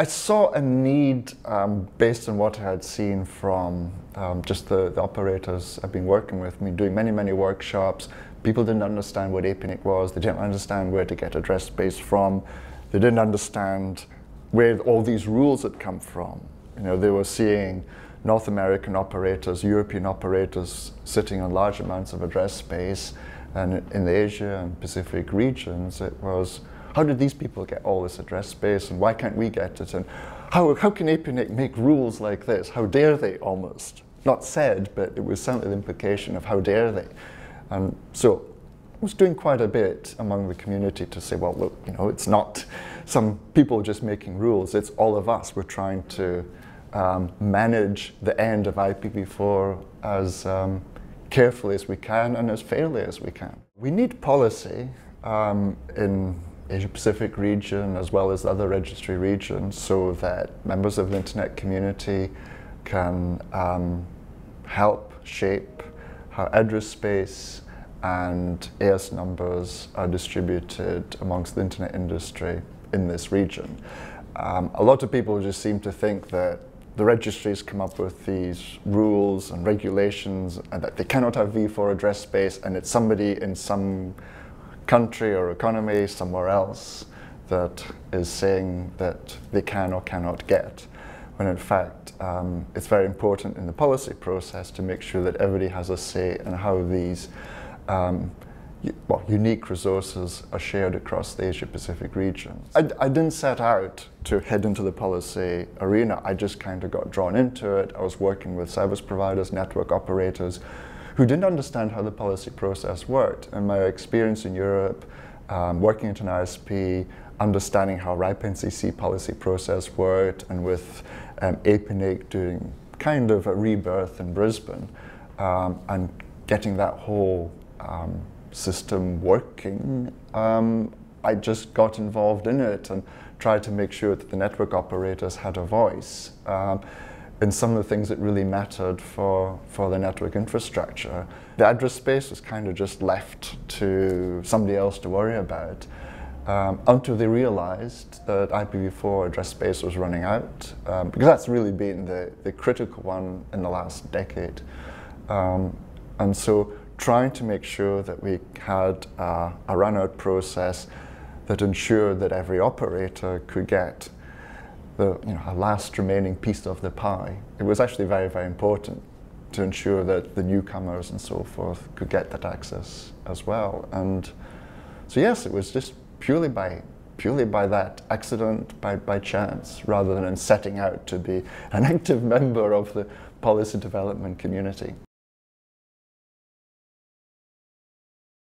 I saw a need um, based on what I had seen from um, just the, the, operators I've been working with, I me doing many, many workshops. People didn't understand what APNIC was, they didn't understand where to get address space from, they didn't understand where all these rules had come from. You know, they were seeing North American operators, European operators sitting on large amounts of address space, and in the Asia and Pacific regions, it was how did these people get all this address space and why can't we get it? And how, how can APNIC make rules like this? How dare they almost? Not said, but it was certainly the implication of how dare they. And so I was doing quite a bit among the community to say, well, look, you know, it's not some people just making rules, it's all of us. We're trying to um, manage the end of IPv4 as um, carefully as we can and as fairly as we can. We need policy um, in Asia Pacific region as well as other registry regions so that members of the internet community can um, help shape how address space and AS numbers are distributed amongst the internet industry in this region. Um, a lot of people just seem to think that the registries come up with these rules and regulations and that they cannot have v4 address space and it's somebody in some country or economy somewhere else that is saying that they can or cannot get. When in fact, um, it's very important in the policy process to make sure that everybody has a say in how these um, well, unique resources are shared across the Asia Pacific region. I, I, didn't set out to head into the policy arena, I just kind of got drawn into it. I was working with service providers, network operators, who didn't understand how the policy process worked. And my experience in Europe, um, working at an ISP, understanding how RIPE NCC policy process worked, and with um, APNIC doing kind of a rebirth in Brisbane, um, and getting that whole um, system working, um, I just got involved in it and tried to make sure that the network operators had a voice. In some of the things that really mattered for, for the network infrastructure. The address space was kind of just left to somebody else to worry about um, until they realized that IPv4 address space was running out, um, because that's really been the, the critical one in the last decade. Um, and so trying to make sure that we had uh, a run-out process that ensured that every operator could get the you know, last remaining piece of the pie. It was actually very, very important to ensure that the newcomers and so forth could get that access as well. And so yes, it was just purely by purely by that accident, by, by chance, rather than setting out to be an active member of the policy development community.